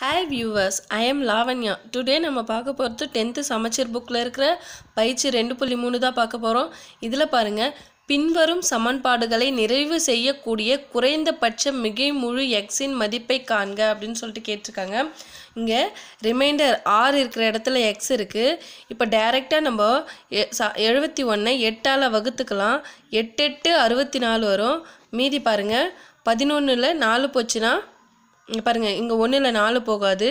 Hi viewers I am Lavanya today நம்ம பார்க்க போகிறது டென்த்து சமச்சீர் புக்கில் இருக்கிற பயிற்சி ரெண்டு புள்ளி மூணு தான் பார்க்க போகிறோம் இதில் பாருங்கள் பின்வரும் சமன்பாடுகளை நிறைவு செய்யக்கூடிய குறைந்தபட்ச மிகை முழு எக்ஸின் மதிப்பை காண்க அப்படின்னு சொல்லிட்டு கேட்டிருக்காங்க. இங்கே ரிமைண்டர் ஆறு இருக்கிற இடத்துல எக்ஸ் இருக்குது இப்போ டைரெக்டாக நம்ம எ- ச- எழுபத்தி ஒன்றை எட்டால் வகுத்துக்கலாம். எட்டு எட்டு அறுபத்தி நாலு வரும். மீதி பாருங்கள் பதினொன்றில் நாலு போச்சுன்னா பாருங்கள் பாருங்க இங்கே ஒன்றில் நாலு போகாது.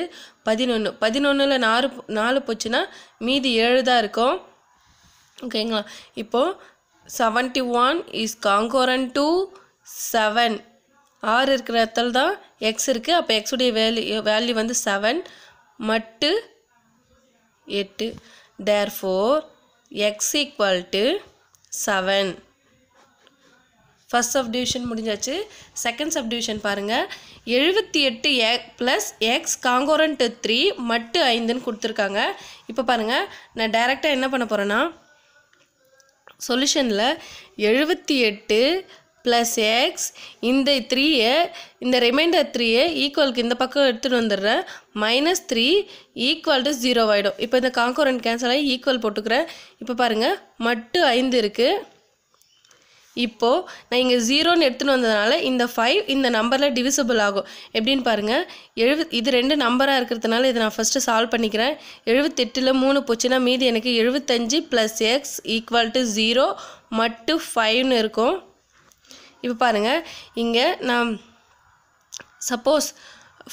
பதினொன்று பதினொன்றில் நாலு நாலு போச்சுன்னா மீதி ஏழு தான் இருக்கும். ஓகேங்களா இப்போது seventy one is congruent to seven ஆறு இருக்கிற இடத்துல தான் எக்ஸ் இருக்குது அப்போ எக்ஸுடைய வேல்யூ வேல்யூ வந்து செவன் மட்டு எட்டு. Therefore x equal to seven first subdivision முடிஞ்சாச்சு. செகண்ட் சப்டிவிஷன் பாருங்கள் எழுபத்தி எட்டு ஏ ப்ளஸ் எக்ஸ் காங்கோரண்ட்டு த்ரீ மட்டு ஐந்துன்னு கொடுத்துருக்காங்க. இப்போ பாருங்கள் நான் டைரெக்டாக என்ன பண்ண போகிறேன்னா சொல்யூஷனில் எழுபத்தி எட்டு ப்ளஸ் எக்ஸ் இந்த த்ரீயை இந்த ரிமைண்டர் த்ரீயை ஈக்குவலுக்கு இந்த பக்கம் எடுத்துகிட்டு வந்துடுறேன். Minus three equal to zero ஆகிடும் இப்போ இந்த காங்கோரண்ட் கேன்சல் ஆகி ஈக்குவல் போட்டுக்கிறேன். இப்போ பாருங்கள் மட்டு ஐந்து இருக்குது இப்போது நான் இங்கே ஜீரோன்னு எடுத்துன்னு வந்ததுனால இந்த ஃபைவ் இந்த நம்பரில் டிவிசபிள் ஆகும். எப்படின்னு பாருங்கள் எழுப இது ரெண்டு நம்பராக இருக்கிறதுனால இதை நான் ஃபஸ்ட்டு சால்வ் பண்ணிக்கிறேன். எழுபத்தெட்டில் மூணு போச்சுன்னா மீதி எனக்கு எழுபத்தஞ்சு plus x equal to zero மட்டு ஃபைவ்னு இருக்கும். இப்போ பாருங்கள் இங்கே நான் சப்போஸ்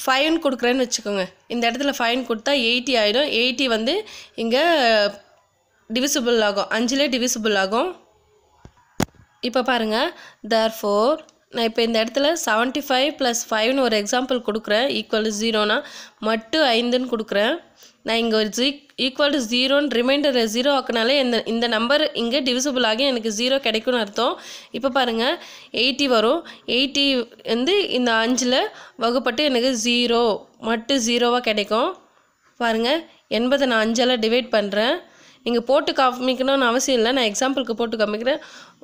ஃபைன் கொடுக்குறேன்னு வச்சுக்கோங்க. இந்த இடத்துல ஃபைன் கொடுத்தா எயிட்டி ஆகிடும் எயிட்டி வந்து இங்கே டிவிசிபிள் ஆகும். அஞ்சிலே டிவிசிபிள் ஆகும். இப்போ பாருங்கள் தேர் ஃபோர் நான் இப்போ இந்த இடத்துல செவன்ட்டி ஃபைவ் ப்ளஸ் ஃபைவ்னு ஒரு எக்ஸாம்பிள் கொடுக்குறேன். ஈக்குவல் டு ஜீரோனா மட்டு ஐந்துன்னு கொடுக்குறேன். நான் இங்கே ஒரு ஜீ ஈக்குவல் டு ஜீரோன்னு ரிமைண்டர் ஜீரோ ஆக்கினாலே இந்த இந்த நம்பர் இங்கே டிவிசிபிள் ஆகி எனக்கு ஜீரோ கிடைக்கும்னு அர்த்தம். இப்போ பாருங்கள் எயிட்டி வரும். எயிட்டி வந்து இந்த அஞ்சில் வகுப்பட்டு எனக்கு ஜீரோ மட்டு ஜீரோவாக கிடைக்கும். பாருங்கள் எண்பதை நான் அஞ்சால் டிவைட் பண்ணுறேன் நீங்கள் போட்டு காமிக்கணும்னு அவசியம் இல்லை. நான் எக்ஸாம்பிளுக்கு போட்டு காமிக்கிறேன்.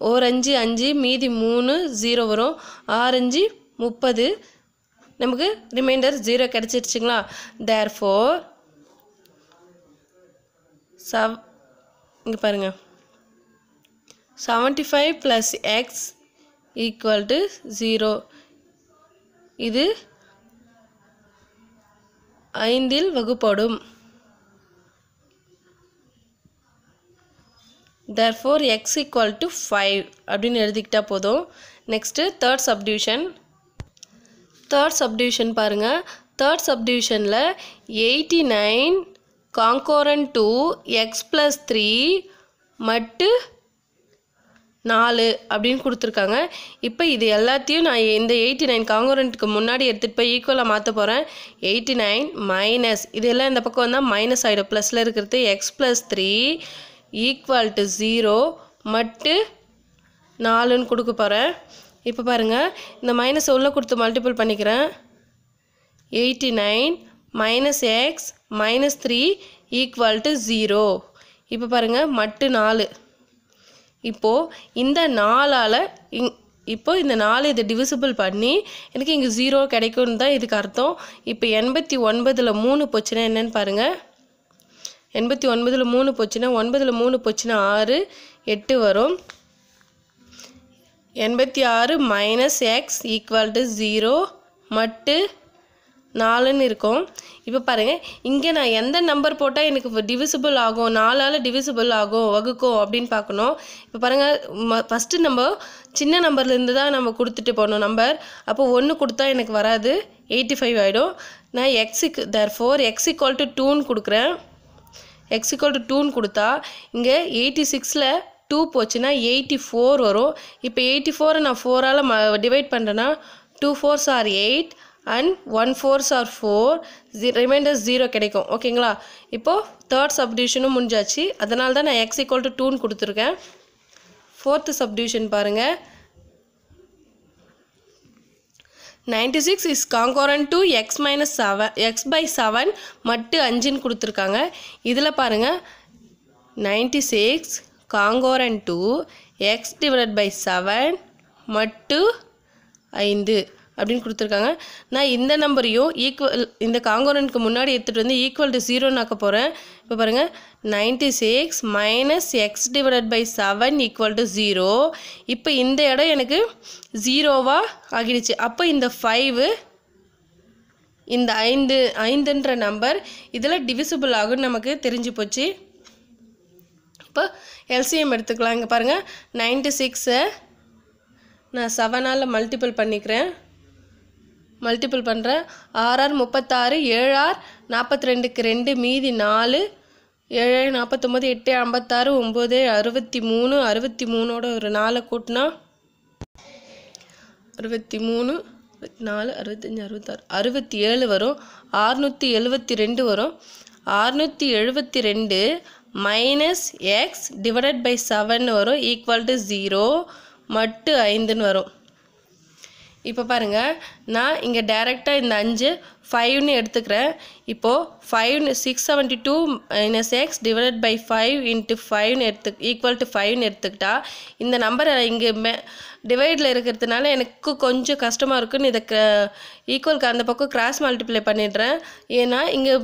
ஒரு அஞ்சு அஞ்சு மீதி மூணு ஜீரோ வரும். ஆறஞ்சு முப்பது. நமக்கு ரிமைண்டர் ஜீரோ கிடச்சிருச்சுங்களா? தேர் ஃபோர் சவ் இங்கே பாருங்கள் seventy five plus x equal to zero இது ஐந்தில் வகுப்படும். Therefore எக்ஸ் ஈக்குவல் to 5 அப்படின்னு எழுதிக்கிட்டால் போதும். Next third subdivision third subdivision பாருங்கள் third சப்டிவிஷனில் eighty nine congruent to x plus three மட்டு நாலு அப்படின்னு கொடுத்துருக்காங்க. இப்போ இது எல்லாத்தையும் நான் இந்த எயிட்டி நைன் காங்கோரண்ட்டுக்கு முன்னாடி எடுத்துகிட்டு போய் ஈக்குவலாக மாற்ற போகிறேன் எயிட்டி நைன் மைனஸ் இதெல்லாம் இந்த பக்கம் வந்தால் மைனஸ் ஆகிடும் ப்ளஸில் இருக்கிறது x plus three equal to zero மட்டு நாலுன்னு கொடுக்க போகிறேன் இப்போ பாருங்கள் இந்த மைனஸ் உள்ளே கொடுத்து மல்டிபிள் பண்ணிக்கிறேன். Eighty nine minus x minus three equal to zero இப்போ பாருங்கள் மட்டு நாலு. இப்போது இந்த நாலால் இங் இப்போ இந்த நாலு இதை டிவிசிபிள் பண்ணி எனக்கு இங்கே ஜீரோ கிடைக்கும்னு தான் இதுக்கு அர்த்தம். இப்போ எண்பத்தி ஒன்பதில் மூணு போச்சுன்னா என்னன்னு பாருங்கள் எண்பத்தி ஒன்பதில் மூணு போச்சுன்னா ஒன்பதில் மூணு போச்சுன்னா ஆறு எட்டு வரும். எண்பத்தி ஆறு minus x equal to zero மட்டு நாலுன்னு இருக்கும். இப்போ பாருங்கள் இங்கே நான் எந்த நம்பர் போட்டால் எனக்கு டிவிசிபிள் ஆகும் நாலால் டிவிசிபிள் ஆகும் வகுக்கும் அப்படின்னு பார்க்கணும். இப்போ பாருங்கள் ம ஃபஸ்ட்டு நம்ம சின்ன நம்பர்லேருந்து தான் நம்ம கொடுத்துட்டு போனோம் நம்பர் அப்போ ஒன்று கொடுத்தா எனக்கு வராது எயிட்டி ஃபைவ் ஆகிடும் நான் எக்ஸுக்கு therefore x equal to டூன்னு கொடுக்குறேன். எக்ஸ் ஈக்குவல் டு டூன்னு கொடுத்தா இங்கே எயிட்டி சிக்ஸில் டூ போச்சுன்னா எயிட்டி ஃபோர் வரும். இப்போ எயிட்டி ஃபோரை நான் ஃபோரால் ம டிவைட் பண்ணுறேன்னா two fours are eight and one fours are four G remainder zero கிடைக்கும். ஓகேங்களா இப்போது தேர்ட் சப்டிவிஷனும் முடிஞ்சாச்சு. அதனால தான் நான் எக்ஸ் ஈக்குவல் டு டூன்னு கொடுத்துருக்கேன். ஃபோர்த்து சப்டிவிஷன் பாருங்கள் ninety six is congruent x x minus seven x by seven மட்டு அஞ்சுன்னு கொடுத்துருக்காங்க. இதில் பாருங்கள் ninety six congruent x x by by seven மட்டு ஐந்து. அப்படின்னு கொடுத்துருக்காங்க. நான் இந்த நம்பரையும் ஈக்குவல் இந்த காங்கோனனுக்கு முன்னாடி எடுத்துகிட்டு வந்து ஈக்குவல் டு ஜீரோன்னு ஆக்க போகிறேன் இப்போ பாருங்கள் ninety six minus x divided by seven equal to zero இப்போ இந்த இடம் எனக்கு ஜீரோவாக ஆகிடுச்சு. அப்போ இந்த ஃபைவு இந்த ஐந்து ஐந்துன்ற நம்பர் இதில் டிவிசிபிள் ஆகும்னு நமக்கு தெரிஞ்சு போச்சு. இப்போ எல்சிஎம் எடுத்துக்கலாம். இங்கே பாருங்கள் நைன்டி சிக்ஸை நான் செவனால் மல்டிபிள் பண்ணிக்கிறேன். மல்டிபிள் பண்ணுறேன் ஆர்ஆர் முப்பத்தாறு ஏழார் நாற்பத்தி ரெண்டுக்கு ரெண்டு மீதி நாலு ஏழு நாற்பத்தொம்போது எட்டு ஐம்பத்தாறு ஒம்பது அறுபத்தி மூணு அறுபத்தி மூணோட ஒரு நாளை கூட்டினா? அறுபத்தி மூணு நாலு அறுபத்தஞ்சி அறுபத்தாறு அறுபத்தி ஏழு வரும். ஆறுநூற்றி எழுபத்தி ரெண்டு வரும். ஆறுநூற்றி எழுபத்தி ரெண்டு minus x divided by seven வரும். ஈக்குவல் டு ஜீரோ மட்டு ஐந்துன்னு வரும். இப்போ பாருங்கள் நான் இங்கே டைரெக்டாக இந்த அஞ்சு ஃபைவ்னு எடுத்துக்கிறேன். இப்போது five six seventy two minus x divided by five into ஃபைவ்னு எடுத்து ஈக்குவல் டு ஃபைவ்னு எடுத்துக்கிட்டா இந்த நம்பரை இங்கே மே டிவைடில் இருக்கிறதுனால எனக்கு கொஞ்சம் கஷ்டமாக இருக்குன்னு இதை ஈக்குவலுக்கு அந்த பக்கம் கிராஸ் மல்டிப்ளை பண்ணிடுறேன். ஏன்னா இங்கே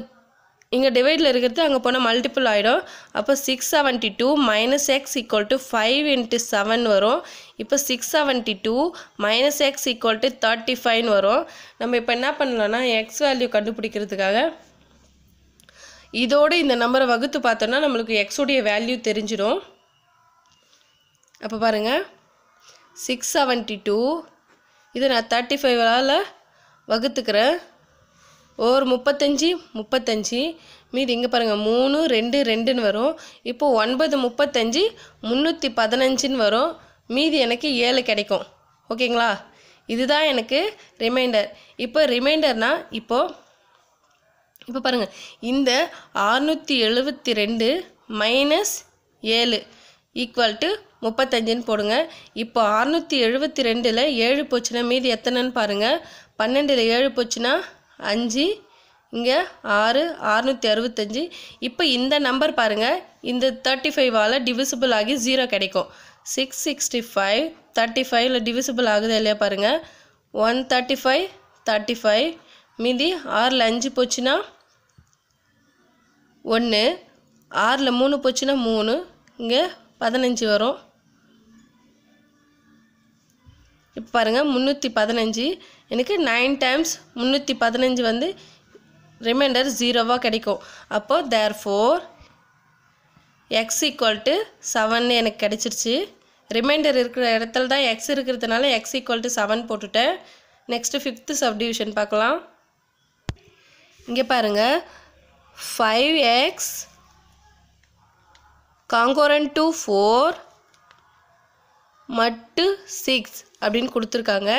இங்கே டிவைடில் இருக்கிறது அங்கே போனால் மல்டிபிள் ஆகிடும் அப்போ six seventy two minus x equal to five into seven வரும். இப்போ six seventy two minus x equal to thirty ஃபைவ்னு வரும். நம்ம இப்போ என்ன பண்ணலாம்னா எக்ஸ் வேல்யூ கண்டுபிடிக்கிறதுக்காக இதோடு இந்த நம்பரை வகுத்து பார்த்தோன்னா நம்மளுக்கு எக்ஸுடைய வேல்யூ தெரிஞ்சிடும். அப்போ பாருங்கள் சிக்ஸ் செவன்ட்டி டூ இதை நான் தேர்ட்டி ஃபைவால் வகுத்துக்கிறேன். ஒரு முப்பத்தஞ்சு முப்பத்தஞ்சு. மீதி இங்கே பாருங்கள் மூணு ரெண்டு ரெண்டுன்னு வரும். இப்போது ஒன்பது முப்பத்தஞ்சு முந்நூற்றி பதினஞ்சுன்னு வரும். மீதி எனக்கு ஏழு கிடைக்கும். ஓகேங்களா? இதுதான் எனக்கு ரிமைண்டர் இப்போ ரிமைண்டர்னா இப்போது இப்போ பாருங்கள் இந்த அறுநூற்றி எழுபத்தி ரெண்டு மைனஸ் ஏழு ஈக்குவல் டு முப்பத்தஞ்சுன்னு போடுங்க. இப்போ அறுநூற்றி எழுபத்தி ரெண்டில் ஏழு போச்சுன்னா மீதி எத்தனைன்னு பாருங்கள் பன்னெண்டில் ஏழு போச்சுன்னா அஞ்சு இங்கே ஆறு அறுநூற்றி அறுபத்தஞ்சி. இப்போ இந்த நம்பர் பாருங்கள் இந்த தேர்ட்டி ஃபைவால் டிவிசிபிள் ஆகி ஜீரோ கிடைக்கும். சிக்ஸ் சிக்ஸ்டி ஃபைவ் தேர்ட்டி ஃபைவ்ல டிவிசிபிள் ஆகுது இல்லையா பாருங்கள் one thirty five thirty five மீதி ஆறில் அஞ்சு போச்சுன்னா ஒன்று ஆறில் மூணு போச்சுன்னா மூணு. இங்கே பதினஞ்சு வரும். இப்போ பாருங்கள் முந்நூற்றி பதினஞ்சு. எனக்கு நைன் டைம்ஸ் முந்நூற்றி பதினஞ்சு வந்து ரிமைண்டர் ஜீரோவாக கிடைக்கும். அப்போது therefore x equal to seven எனக்கு கிடச்சிருச்சு. ரிமைண்டர் இருக்கிற இடத்துல தான் எக்ஸ் இருக்கிறதுனால எக்ஸ் ஈக்குவல் டு செவன் போட்டுட்டேன். நெக்ஸ்ட்டு ஃபிஃப்த்து சப்டிவிஷன் பார்க்கலாம். இங்கே பாருங்கள் five x congruent to four மட்டு சிக்ஸ் அப்படின்னு கொடுத்துருக்காங்க.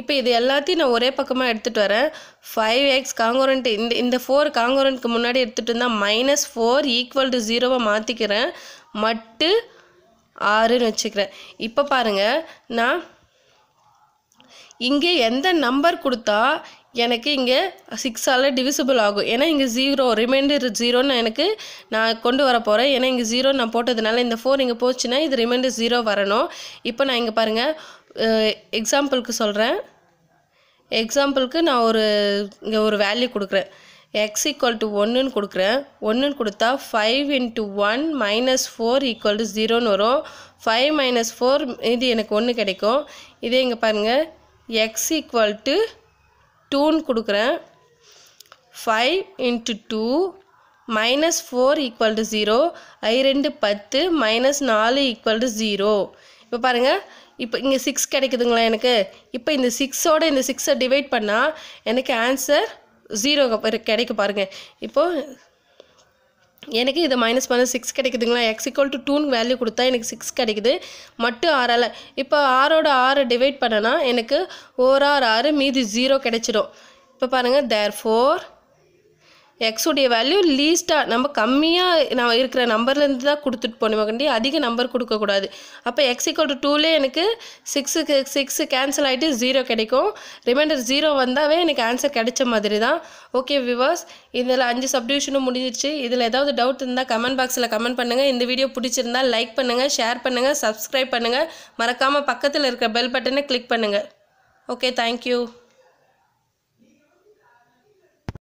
இப்போ இது எல்லாத்தையும் நான் ஒரே பக்கமாக எடுத்துகிட்டு வரேன். ஃபைவ் எக்ஸ் காங்கோரண்ட் இந்த இந்த ஃபோர் காங்கோரண்ட்க்கு முன்னாடி எடுத்துகிட்டு இருந்தால் மைனஸ் ஃபோர் ஈக்குவல் டு ஜீரோவை மாற்றிக்கிறேன் மட்டு ஆறுன்னு வச்சுக்கிறேன். இப்போ பாருங்கள் நான் இங்கே எந்த நம்பர் கொடுத்தா எனக்கு இங்கே சிக்ஸால் டிவிசிபிள் ஆகும். ஏன்னா இங்கே ஜீரோ ரிமைண்டர் ஜீரோன்னு எனக்கு நான் கொண்டு வர போகிறேன் ஏன்னா இங்கே ஜீரோ நான் போட்டதுனால இந்த ஃபோர் இங்கே போச்சுன்னா இது ரிமைண்டர் ஜீரோ வரணும். இப்போ நான் இங்கே பாருங்கள் எக்ஸாம்பிளுக்கு சொல்கிறேன் எக்ஸாம்பிளுக்கு நான் ஒரு இங்கே ஒரு வேல்யூ கொடுக்குறேன். எக்ஸ் ஈக்குவல் டு ஒன்றுன்னு கொடுக்குறேன். ஒன்றுன்னு கொடுத்தா five into one minus four equal to ஜீரோன்னு வரும். ஃபைவ் மைனஸ் ஃபோர் இது எனக்கு ஒன்று கிடைக்கும். இதே இங்கே பாருங்கள் எக்ஸ் ஈக்குவல் டு டூன்னு கொடுக்குறேன். Five into two minus four equal to zero ஐ ரெண்டு பத்து மைனஸ் நாலு ஈக்குவல் டு ஜீரோ இப்போ பாருங்கள் இப்போ இங்கே சிக்ஸ் கிடைக்குதுங்களா எனக்கு? இப்போ இந்த சிக்ஸோட இந்த சிக்ஸை டிவைட் பண்ணால் எனக்கு ஆன்சர் ஜீரோ கிடைக்க பாருங்கள் இப்போது எனக்கு இதை மைனஸ் பண்ண சிக்ஸ் கிடைக்குதுங்களா? எக்ஸ் ஈக்குவல் டு டூன்னு வேல்யூ கொடுத்தா எனக்கு சிக்ஸ் கிடைக்குது. மட்டும் ஆறால் இப்போ ஆறோட ஆறு டிவைட் பண்ணனா எனக்கு ஓர் ஆறு ஆறு மீதி ஜீரோ கிடைச்சிடும். இப்போ பாருங்கள் தேர் ஃபோர் எக்ஸுடைய வேல்யூ லீஸ்ட்டாக நம்ம கம்மியாக நான் இருக்கிற நம்பர்லேருந்து தான் கொடுத்துட்டு போனோம் கண்டி அதிக நம்பர் கொடுக்கக்கூடாது அப்போ எக்ஸ் ஈக்குவல் டு டூலே எனக்கு சிக்ஸுக்கு சிக்ஸு கேன்சல் ஆகிட்டு ஜீரோ கிடைக்கும். ரிமைண்டர் ஜீரோ வந்தாவே எனக்கு ஆன்சர் கிடைச்ச மாதிரி தான். ஓகே விவாஸ் இதில் அஞ்சு சப்டிவிஷனும் முடிஞ்சிருச்சு. இதில் ஏதாவது டவுட் இருந்தால் கமெண்ட் பாக்ஸில் கமெண்ட் பண்ணுங்கள் இந்த வீடியோ பிடிச்சிருந்தா லைக் பண்ணுங்கள் ஷேர் பண்ணுங்கள் சப்ஸ்கிரைப் பண்ணுங்கள் மறக்காமல் பக்கத்தில் இருக்கிற பெல் பட்டனை கிளிக் பண்ணுங்கள் ஓகே தேங்க்யூ